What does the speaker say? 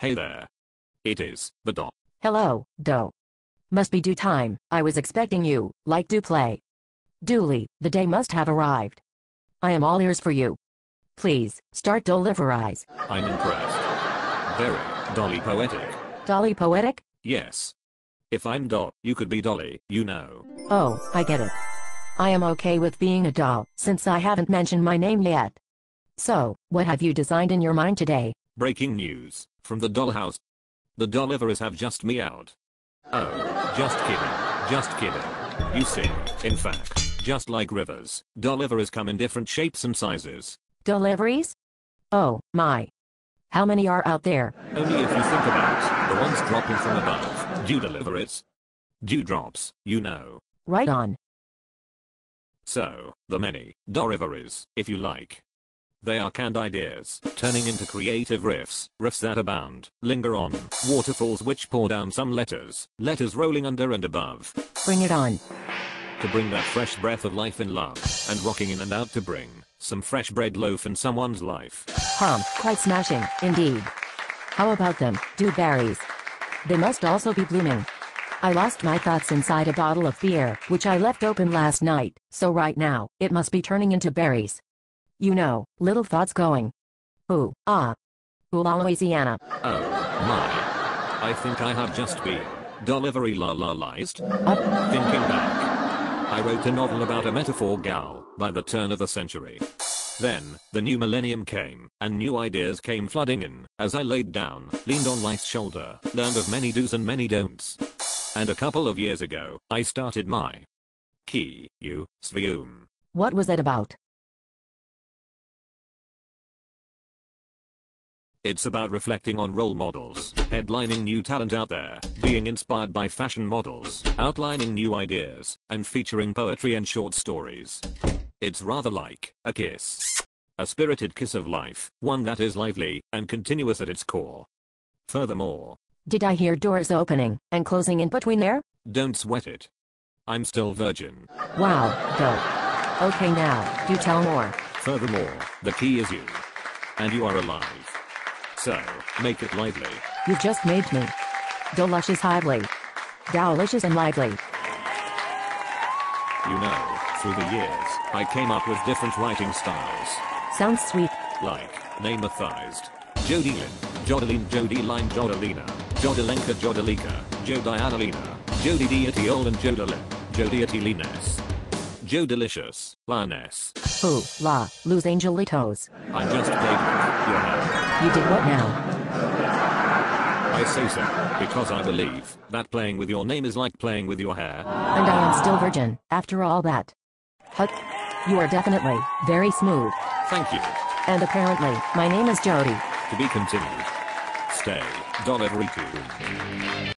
Hey there. It is, the doll. Hello, D'eau. Must be due time, I was expecting you, like do play. Dooley, the day must have arrived. I am all ears for you. Please, start deliverize. I'm impressed. Very, Dolly poetic. Dolly poetic? Yes. If I'm doll, you could be Dolly, you know. Oh, I get it. I am okay with being a doll, since I haven't mentioned my name yet. So, what have you designed in your mind today? Breaking news, from the dollhouse. The Dolliverers have just meowed. Oh, just kidding, just kidding. You see, in fact, just like rivers, Dolliverers come in different shapes and sizes. Deliveries? Oh, my. How many are out there? Only if you think about the ones dropping from above. Dew deliveries. Dewdrops, you know. Right on. So, the many Dolliverers, if you like. They are canned ideas, turning into creative riffs, riffs that abound, linger on, waterfalls which pour down some letters, letters rolling under and above, Bring it on. to bring that fresh breath of life in love, and rocking in and out to bring some fresh bread loaf in someone's life. Hum, quite smashing, indeed. How about them, dewberries? They must also be blooming. I lost my thoughts inside a bottle of beer, which I left open last night, so right now, it must be turning into berries. You know, little thoughts going. Ooh, ah. Ooh, Louisiana. Oh, my. I think I have just been delivery la la lized. Up, Thinking back, I wrote a novel about a metaphor gal by the turn of the century. Then, the new millennium came, and new ideas came flooding in, as I laid down, leaned on life's shoulder, learned of many do's and many don'ts. And a couple of years ago, I started my key, you, Svium. what was that about? It's about reflecting on role models, headlining new talent out there, being inspired by fashion models, outlining new ideas, and featuring poetry and short stories. It's rather like a kiss. A spirited kiss of life, one that is lively and continuous at its core. Furthermore, Did I hear doors opening and closing in between there? don't sweat it. I'm still virgin. Wow, dope. Okay now, do tell more. Furthermore, the key is you. And you are alive. So, make it lively. You just made me. Delicious lively. Delicious and lively. You know, through the years, I came up with different writing styles. Sounds sweet. like Namathized, Jodilin, Jodeline Jodiline Jodalina, Jodelenka Jodalika, Jodianalina, Jodidiatiol and Jodalin, Jodiatilines. Jodelicious, Lioness. Ooh, la, lose angelitos. I just with your hair. You did what now? I say so, because I believe that playing with your name is like playing with your hair. And I am still virgin, after all that. Hut. You are definitely very smooth. Thank you. And apparently, my name is Jody. To be continued. Stay, Dollar 2.